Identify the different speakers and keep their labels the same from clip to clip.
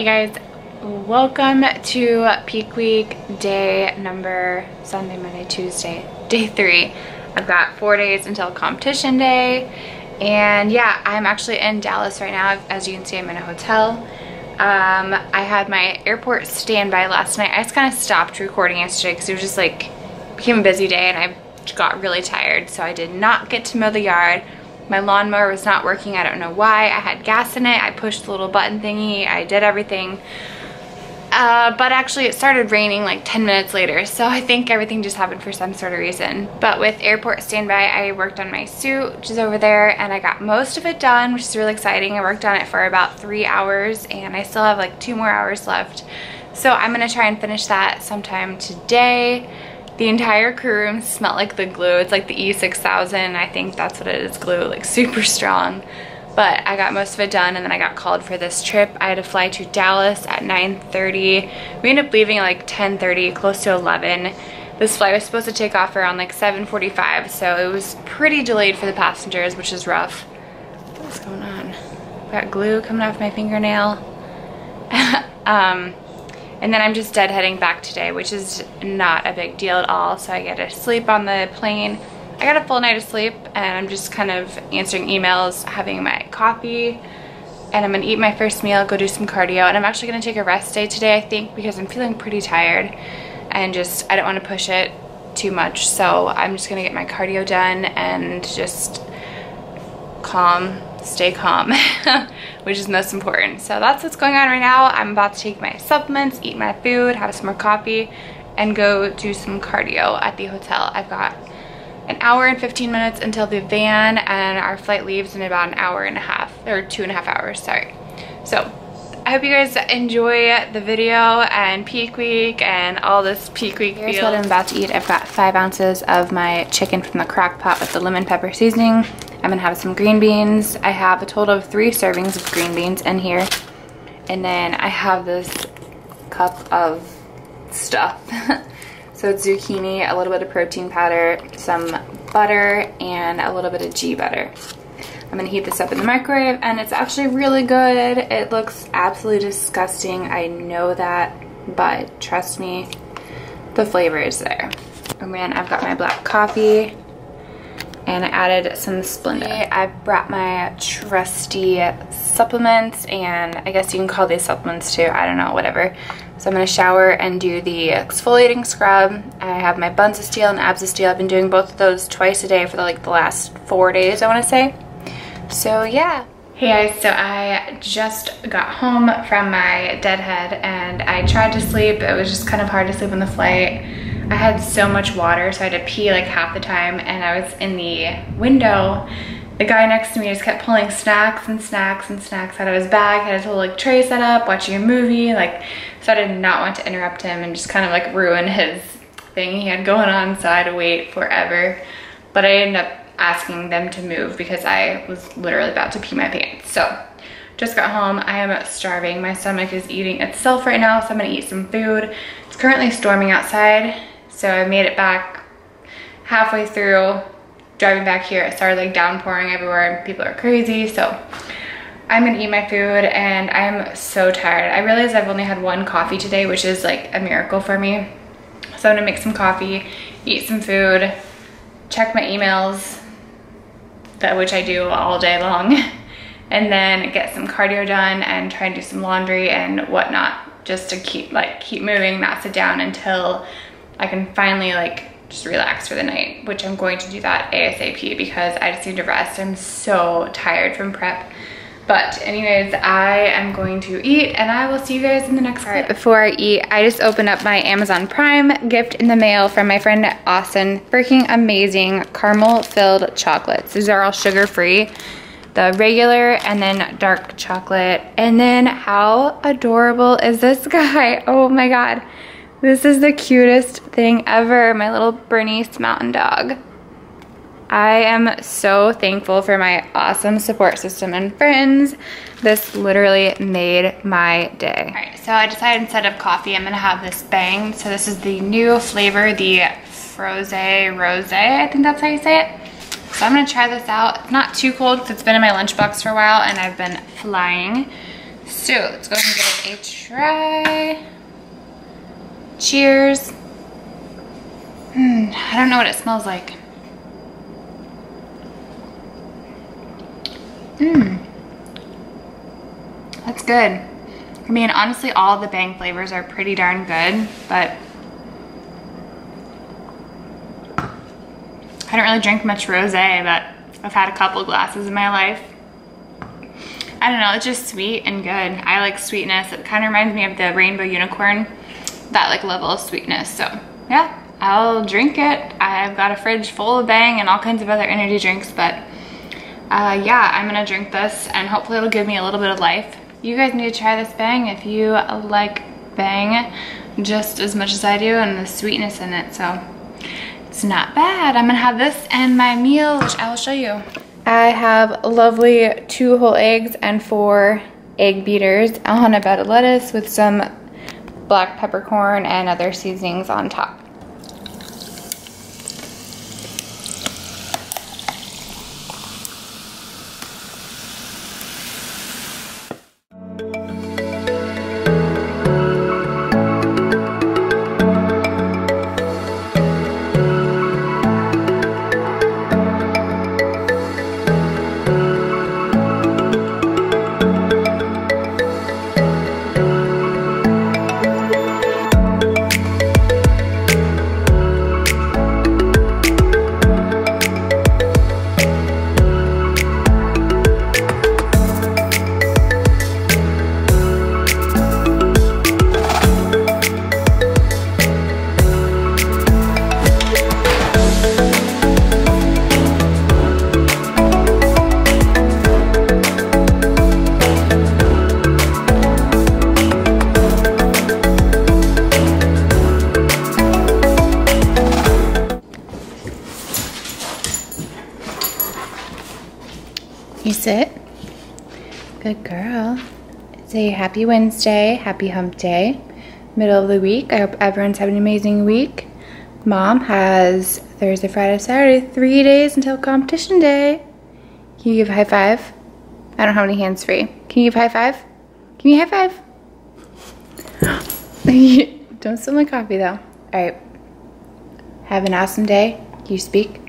Speaker 1: Hey guys, welcome to peak week day number Sunday, Monday, Tuesday, day three. I've got four days until competition day and yeah, I'm actually in Dallas right now. As you can see, I'm in a hotel. Um, I had my airport standby last night. I just kind of stopped recording yesterday because it was just like, became a busy day and I got really tired. So I did not get to mow the yard. My lawnmower was not working. I don't know why. I had gas in it. I pushed the little button thingy. I did everything. Uh, but actually it started raining like 10 minutes later so I think everything just happened for some sort of reason. But with airport standby I worked on my suit which is over there and I got most of it done which is really exciting. I worked on it for about three hours and I still have like two more hours left. So I'm gonna try and finish that sometime today. The entire crew room smelled like the glue. It's like the E6000. I think that's what it is, glue, like super strong. But I got most of it done and then I got called for this trip. I had to fly to Dallas at 9.30. We ended up leaving at like 10.30, close to 11. This flight was supposed to take off around like 7.45, so it was pretty delayed for the passengers, which is rough. What's going on? Got glue coming off my fingernail. um, and then I'm just deadheading back today, which is not a big deal at all. So I get to sleep on the plane. I got a full night of sleep and I'm just kind of answering emails, having my coffee, and I'm gonna eat my first meal, go do some cardio, and I'm actually gonna take a rest day today, I think, because I'm feeling pretty tired and just, I don't wanna push it too much. So I'm just gonna get my cardio done and just calm, stay calm, which is most important. So that's what's going on right now. I'm about to take my supplements, eat my food, have some more coffee, and go do some cardio at the hotel. I've got an hour and 15 minutes until the van and our flight leaves in about an hour and a half, or two and a half hours, sorry. So I hope you guys enjoy the video and peak week and all this peak week Here's feels. what I'm about to eat. I've got five ounces of my chicken from the crock pot with the lemon pepper seasoning. I'm gonna have some green beans. I have a total of three servings of green beans in here. And then I have this cup of stuff. so it's zucchini, a little bit of protein powder, some butter, and a little bit of ghee butter. I'm gonna heat this up in the microwave and it's actually really good. It looks absolutely disgusting. I know that, but trust me, the flavor is there. Oh and then I've got my black coffee and I added some Splenda. I brought my trusty supplements and I guess you can call these supplements too, I don't know, whatever. So I'm gonna shower and do the exfoliating scrub. I have my Buns of Steel and Abs of Steel. I've been doing both of those twice a day for the, like the last four days, I wanna say. So yeah. Hey guys, so I just got home from my deadhead and I tried to sleep. It was just kind of hard to sleep on the flight. I had so much water, so I had to pee like half the time, and I was in the window. The guy next to me just kept pulling snacks and snacks and snacks out of his bag, had his whole like tray set up, watching a movie, like, so I did not want to interrupt him and just kind of like ruin his thing he had going on, so I had to wait forever. But I ended up asking them to move because I was literally about to pee my pants. So just got home. I am starving. My stomach is eating itself right now, so I'm gonna eat some food. It's currently storming outside. So I made it back halfway through driving back here. It started like downpouring everywhere and people are crazy. So I'm gonna eat my food and I'm so tired. I realize I've only had one coffee today, which is like a miracle for me. So I'm gonna make some coffee, eat some food, check my emails, that which I do all day long, and then get some cardio done and try and do some laundry and whatnot just to keep like keep moving, not sit down until I can finally like just relax for the night, which I'm going to do that ASAP because I just need to rest. I'm so tired from prep. But anyways, I am going to eat and I will see you guys in the next All right, before I eat, I just opened up my Amazon Prime gift in the mail from my friend Austin. Freaking amazing caramel filled chocolates. These are all sugar free. The regular and then dark chocolate. And then how adorable is this guy? Oh my God. This is the cutest thing ever, my little Bernese mountain dog. I am so thankful for my awesome support system and friends. This literally made my day. All right, so I decided instead of coffee, I'm gonna have this bang. So this is the new flavor, the Frosé Rosé, I think that's how you say it. So I'm gonna try this out. It's not too cold because it's been in my lunchbox for a while and I've been flying. So let's go ahead and give it a try. Cheers. Hmm, I don't know what it smells like. Mmm. That's good. I mean, honestly, all the Bang flavors are pretty darn good, but I don't really drink much rosé, but I've had a couple glasses in my life. I don't know, it's just sweet and good. I like sweetness. It kind of reminds me of the rainbow unicorn, that like level of sweetness. So yeah, I'll drink it. I've got a fridge full of Bang and all kinds of other energy drinks, but uh, yeah, I'm gonna drink this and hopefully it'll give me a little bit of life. You guys need to try this Bang if you like Bang just as much as I do and the sweetness in it, so it's not bad. I'm gonna have this and my meal, which I will show you. I have lovely two whole eggs and four egg beaters on a bed of lettuce with some black peppercorn and other seasonings on top. Sit. Good girl. Say happy Wednesday, happy hump day, middle of the week. I hope everyone's having an amazing week. Mom has Thursday, Friday, Saturday, three days until competition day. Can you give a high five? I don't have any hands free. Can you give a high five? Can you high five. don't spill my coffee though. All right. Have an awesome day. Do you speak?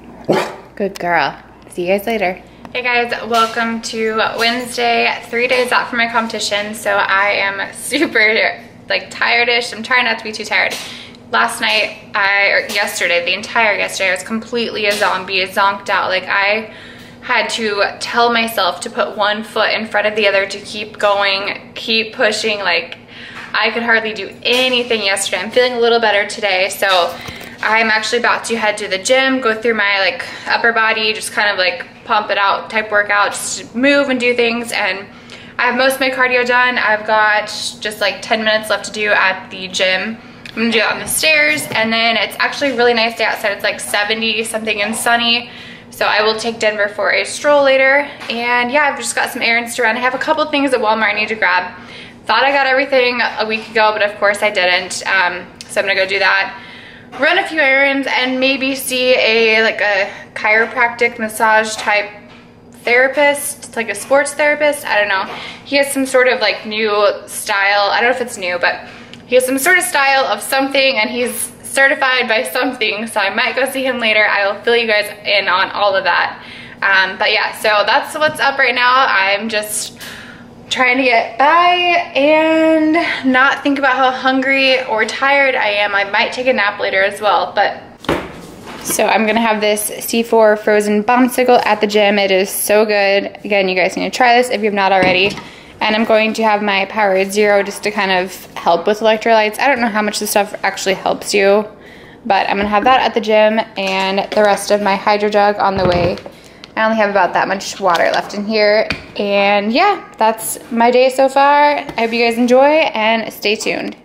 Speaker 1: Good girl. See you guys later. Hey guys, welcome to Wednesday, three days out from my competition. So I am super like tired-ish. I'm trying not to be too tired. Last night, I, or yesterday, the entire yesterday, I was completely a zombie, zonked out. Like I had to tell myself to put one foot in front of the other to keep going, keep pushing. Like I could hardly do anything yesterday. I'm feeling a little better today. So I'm actually about to head to the gym, go through my like upper body, just kind of like pump it out type workout, just move and do things. And I have most of my cardio done. I've got just like 10 minutes left to do at the gym. I'm gonna do it on the stairs and then it's actually really nice day outside. It's like 70 something and sunny. So I will take Denver for a stroll later. And yeah, I've just got some errands to run. I have a couple things at Walmart I need to grab. Thought I got everything a week ago, but of course I didn't. Um, so I'm gonna go do that run a few errands and maybe see a like a chiropractic massage type therapist It's like a sports therapist i don't know. He has some sort of like new style i don't know if it's new but he has some sort of style of something and he's certified by something so i might go see him later. I will fill you guys in on all of that. Um, but yeah so that's what's up right now. I'm just trying to get by and not think about how hungry or tired I am. I might take a nap later as well, but so I'm gonna have this C4 frozen bombsicle at the gym. It is so good. Again, you guys need to try this if you have not already. And I'm going to have my Powerade Zero just to kind of help with electrolytes. I don't know how much this stuff actually helps you, but I'm gonna have that at the gym and the rest of my Hydro Jug on the way I only have about that much water left in here. And yeah, that's my day so far. I hope you guys enjoy and stay tuned.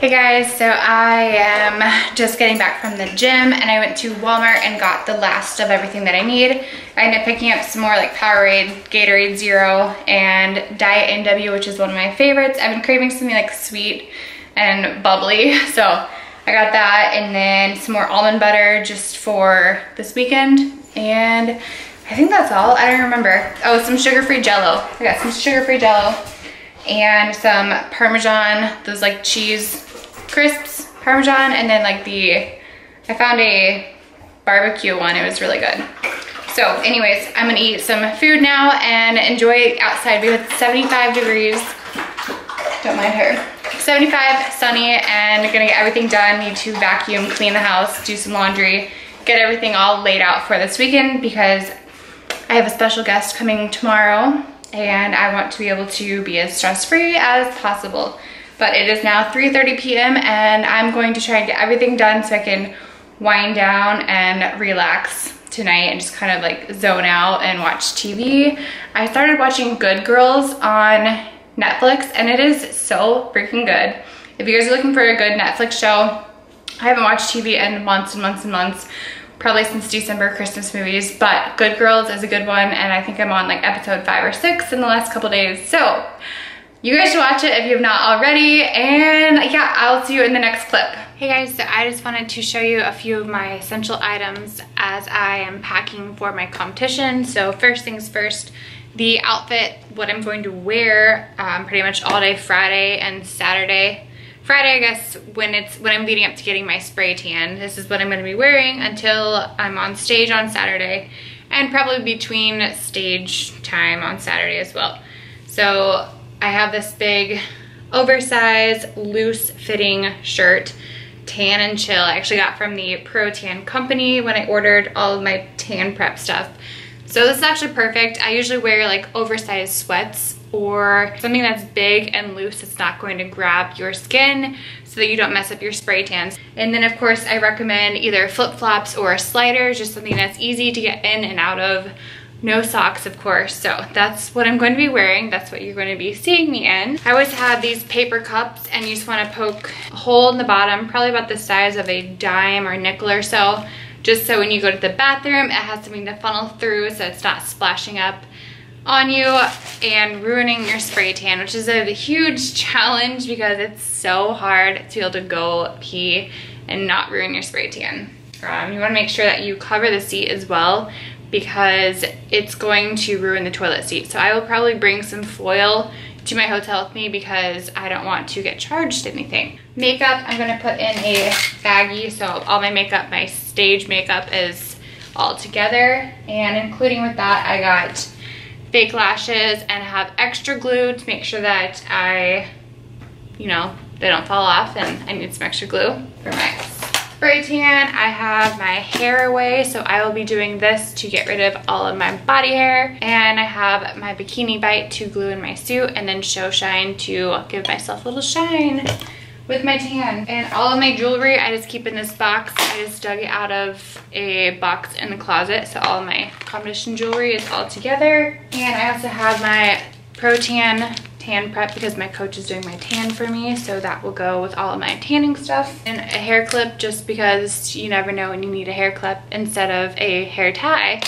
Speaker 1: Hey guys, so I am just getting back from the gym and I went to Walmart and got the last of everything that I need. I ended up picking up some more like Powerade, Gatorade Zero, and Diet A&W, which is one of my favorites. I've been craving something like sweet and bubbly, so I got that and then some more almond butter just for this weekend. And I think that's all, I don't remember. Oh, some sugar-free Jello. I got some sugar-free Jello and some Parmesan, those like cheese crisps, Parmesan, and then like the, I found a barbecue one. It was really good. So anyways, I'm gonna eat some food now and enjoy outside because it's 75 degrees. Don't mind her. 75, sunny, and gonna get everything done. Need to vacuum, clean the house, do some laundry, get everything all laid out for this weekend because I have a special guest coming tomorrow and I want to be able to be as stress-free as possible but it is now 3.30 p.m. and I'm going to try and get everything done so I can wind down and relax tonight and just kind of like zone out and watch TV. I started watching Good Girls on Netflix and it is so freaking good. If you guys are looking for a good Netflix show, I haven't watched TV in months and months and months, probably since December Christmas movies, but Good Girls is a good one and I think I'm on like episode five or six in the last couple days. So you guys should watch it if you have not already. And yeah, I'll see you in the next clip. Hey guys, so I just wanted to show you a few of my essential items as I am packing for my competition. So first things first, the outfit, what I'm going to wear um, pretty much all day Friday and Saturday. Friday, I guess, when it's when I'm leading up to getting my spray tan. This is what I'm going to be wearing until I'm on stage on Saturday and probably between stage time on Saturday as well. So I have this big oversized loose fitting shirt tan and chill I actually got from the pro tan company when I ordered all of my tan prep stuff so this is actually perfect I usually wear like oversized sweats or something that's big and loose it's not going to grab your skin so that you don't mess up your spray tans. And then of course I recommend either flip-flops or sliders just something that's easy to get in and out of. No socks of course. So that's what I'm going to be wearing. That's what you're going to be seeing me in. I always have these paper cups and you just want to poke a hole in the bottom probably about the size of a dime or nickel or so just so when you go to the bathroom it has something to funnel through so it's not splashing up on you and ruining your spray tan which is a huge challenge because it's so hard to be able to go pee and not ruin your spray tan um, you want to make sure that you cover the seat as well because it's going to ruin the toilet seat. So I will probably bring some foil to my hotel with me because I don't want to get charged anything. Makeup, I'm gonna put in a baggie. So all my makeup, my stage makeup is all together. And including with that, I got fake lashes and have extra glue to make sure that I, you know, they don't fall off and I need some extra glue for my spray tan. I have my hair away, so I will be doing this to get rid of all of my body hair. And I have my Bikini Bite to glue in my suit and then Show Shine to give myself a little shine with my tan. And all of my jewelry I just keep in this box. I just dug it out of a box in the closet. So all my competition jewelry is all together. And I also have my Pro Tan tan prep because my coach is doing my tan for me so that will go with all of my tanning stuff and a hair clip just because you never know when you need a hair clip instead of a hair tie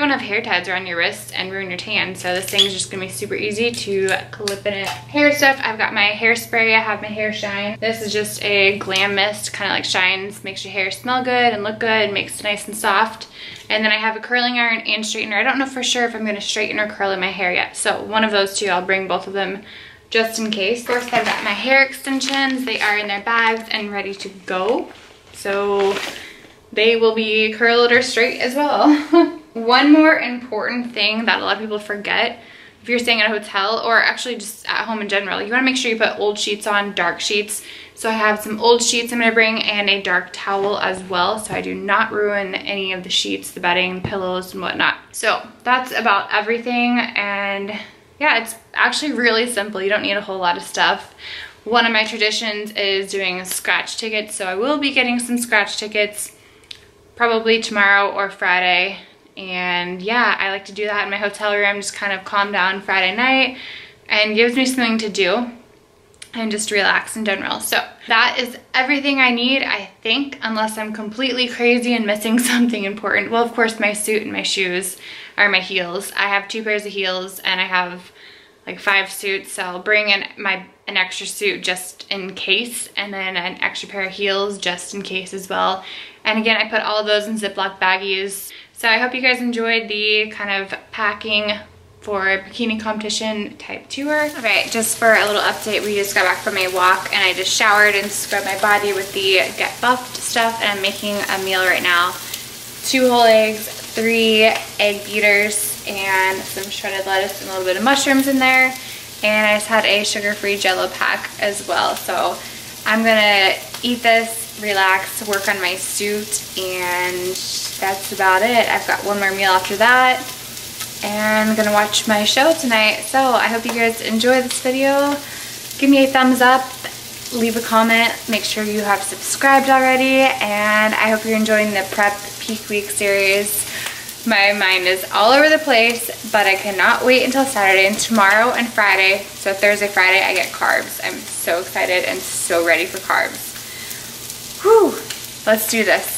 Speaker 1: don't have hair ties around your wrists and ruin your tan so this thing is just gonna be super easy to clip in it hair stuff i've got my hairspray i have my hair shine this is just a glam mist kind of like shines makes your hair smell good and look good makes it nice and soft and then I have a curling iron and straightener. I don't know for sure if I'm gonna straighten or curl in my hair yet. So one of those two, I'll bring both of them just in case. Of course, I've got my hair extensions. They are in their bags and ready to go. So they will be curled or straight as well. one more important thing that a lot of people forget if you're staying at a hotel or actually just at home in general, you wanna make sure you put old sheets on, dark sheets. So I have some old sheets I'm gonna bring and a dark towel as well so I do not ruin any of the sheets, the bedding, pillows, and whatnot. So that's about everything and yeah, it's actually really simple. You don't need a whole lot of stuff. One of my traditions is doing scratch tickets, so I will be getting some scratch tickets probably tomorrow or Friday and yeah, I like to do that in my hotel room, just kind of calm down Friday night and gives me something to do. and just relax in general. So that is everything I need, I think, unless I'm completely crazy and missing something important. Well, of course, my suit and my shoes are my heels. I have two pairs of heels and I have like five suits, so I'll bring in my an extra suit just in case and then an extra pair of heels just in case as well. And again, I put all those in Ziploc baggies. So I hope you guys enjoyed the kind of packing for a bikini competition type tour. All right, just for a little update, we just got back from a walk and I just showered and scrubbed my body with the Get Buffed stuff and I'm making a meal right now. Two whole eggs, three egg beaters, and some shredded lettuce and a little bit of mushrooms in there. And I just had a sugar-free jello pack as well. So I'm gonna eat this, relax, work on my suit, and that's about it. I've got one more meal after that and I'm gonna watch my show tonight. So I hope you guys enjoy this video. Give me a thumbs up, leave a comment, make sure you have subscribed already, and I hope you're enjoying the Prep Peak Week series. My mind is all over the place, but I cannot wait until Saturday and tomorrow and Friday. So Thursday, Friday, I get carbs. I'm so excited and so ready for carbs. Whew, let's do this.